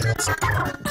Class teacher.